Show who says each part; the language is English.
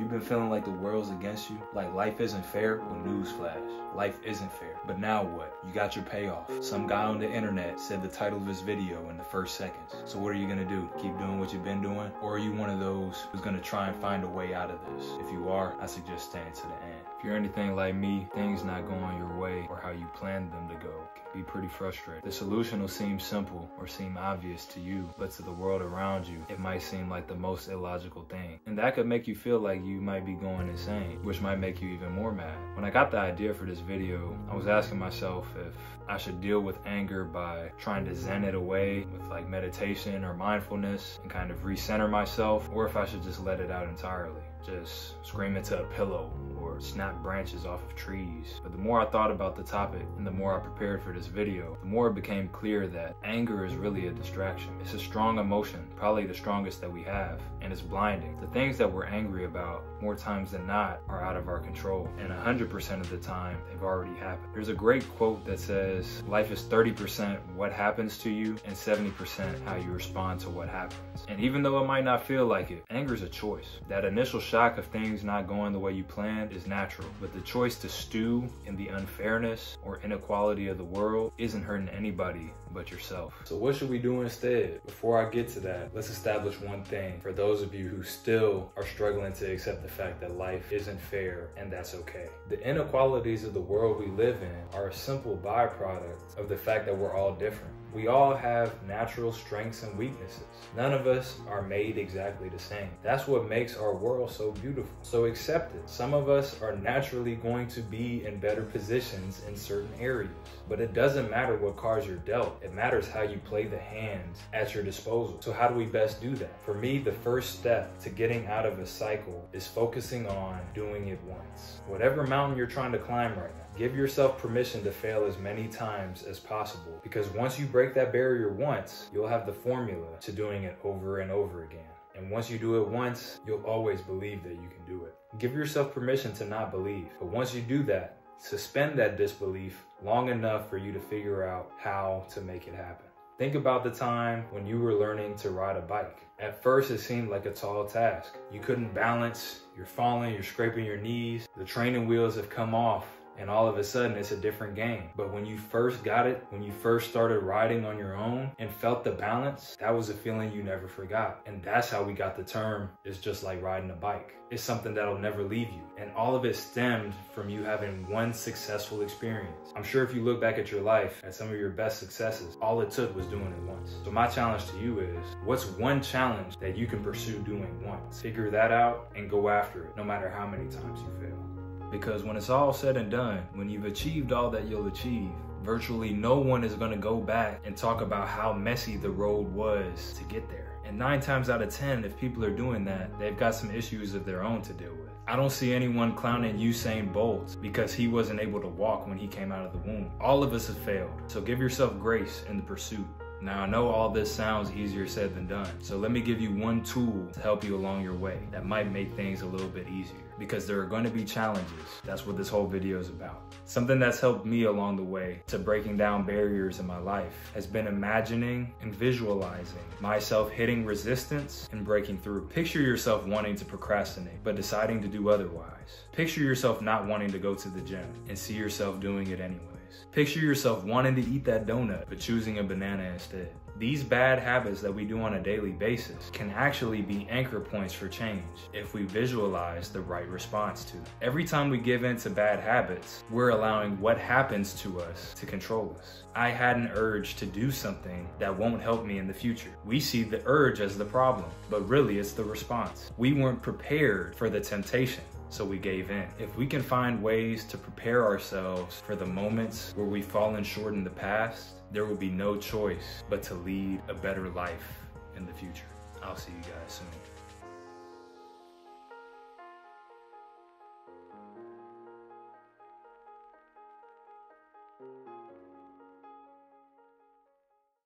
Speaker 1: you've been feeling like the world's against you, like life isn't fair, well, newsflash, life isn't fair. But now what? You got your payoff. Some guy on the internet said the title of his video in the first seconds. So what are you gonna do? Keep doing what you've been doing? Or are you one of those who's gonna try and find a way out of this? If you are, I suggest staying to the end. If you're anything like me, things not going your way or how you planned them to go can be pretty frustrating. The solution will seem simple or seem obvious to you, but to the world around you, it might seem like the most illogical thing. And that could make you feel like you might be going insane, which might make you even more mad. When I got the idea for this video, I was asking myself if I should deal with anger by trying to zen it away with like meditation or mindfulness and kind of recenter myself, or if I should just let it out entirely just scream it into a pillow snap branches off of trees. But the more I thought about the topic and the more I prepared for this video, the more it became clear that anger is really a distraction. It's a strong emotion, probably the strongest that we have, and it's blinding. The things that we're angry about, more times than not, are out of our control. And 100% of the time, they've already happened. There's a great quote that says, life is 30% what happens to you and 70% how you respond to what happens. And even though it might not feel like it, anger is a choice. That initial shock of things not going the way you planned is natural, but the choice to stew in the unfairness or inequality of the world isn't hurting anybody but yourself. So what should we do instead? Before I get to that, let's establish one thing for those of you who still are struggling to accept the fact that life isn't fair and that's okay. The inequalities of the world we live in are a simple byproduct of the fact that we're all different. We all have natural strengths and weaknesses. None of us are made exactly the same. That's what makes our world so beautiful. So accept it. Some of us are naturally going to be in better positions in certain areas. But it doesn't matter what cards you're dealt. It matters how you play the hands at your disposal. So how do we best do that? For me, the first step to getting out of a cycle is focusing on doing it once. Whatever mountain you're trying to climb right now, give yourself permission to fail as many times as possible. Because once you break that barrier once, you'll have the formula to doing it over and over again. And once you do it once, you'll always believe that you can do it. Give yourself permission to not believe. But once you do that, suspend that disbelief long enough for you to figure out how to make it happen. Think about the time when you were learning to ride a bike. At first, it seemed like a tall task. You couldn't balance, you're falling, you're scraping your knees, the training wheels have come off, and all of a sudden it's a different game. But when you first got it, when you first started riding on your own and felt the balance, that was a feeling you never forgot. And that's how we got the term, it's just like riding a bike. It's something that'll never leave you. And all of it stemmed from you having one successful experience. I'm sure if you look back at your life, at some of your best successes, all it took was doing it once. So my challenge to you is, what's one challenge that you can pursue doing once? Figure that out and go after it, no matter how many times you fail. Because when it's all said and done, when you've achieved all that you'll achieve, virtually no one is gonna go back and talk about how messy the road was to get there. And nine times out of 10, if people are doing that, they've got some issues of their own to deal with. I don't see anyone clowning Usain Bolt because he wasn't able to walk when he came out of the womb. All of us have failed. So give yourself grace in the pursuit. Now I know all this sounds easier said than done, so let me give you one tool to help you along your way that might make things a little bit easier because there are going to be challenges. That's what this whole video is about. Something that's helped me along the way to breaking down barriers in my life has been imagining and visualizing myself hitting resistance and breaking through. Picture yourself wanting to procrastinate, but deciding to do otherwise. Picture yourself not wanting to go to the gym and see yourself doing it anyway. Picture yourself wanting to eat that donut, but choosing a banana instead. These bad habits that we do on a daily basis can actually be anchor points for change if we visualize the right response to them. Every time we give in to bad habits, we're allowing what happens to us to control us. I had an urge to do something that won't help me in the future. We see the urge as the problem, but really it's the response. We weren't prepared for the temptation so we gave in. If we can find ways to prepare ourselves for the moments where we've fallen short in the past, there will be no choice but to lead a better life in the future. I'll see you guys soon.